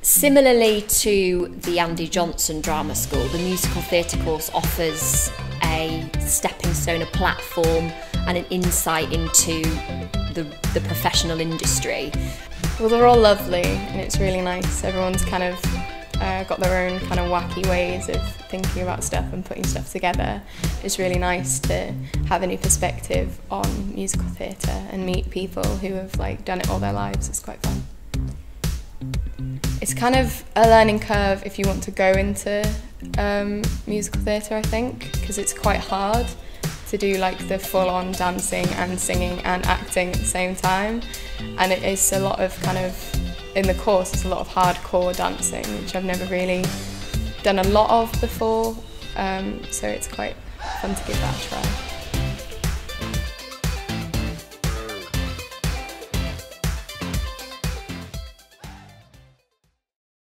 Similarly to the Andy Johnson Drama School, the musical theatre course offers a stepping stone, a platform, and an insight into the, the professional industry. Well, they're all lovely and it's really nice. Everyone's kind of uh, got their own kind of wacky ways of thinking about stuff and putting stuff together. It's really nice to have a new perspective on musical theatre and meet people who have like done it all their lives. It's quite fun. It's kind of a learning curve if you want to go into um, musical theatre, I think, because it's quite hard to do like the full-on dancing and singing and acting at the same time. And it is a lot of kind of, in the course, it's a lot of hardcore dancing, which I've never really done a lot of before. Um, so it's quite fun to give that a try.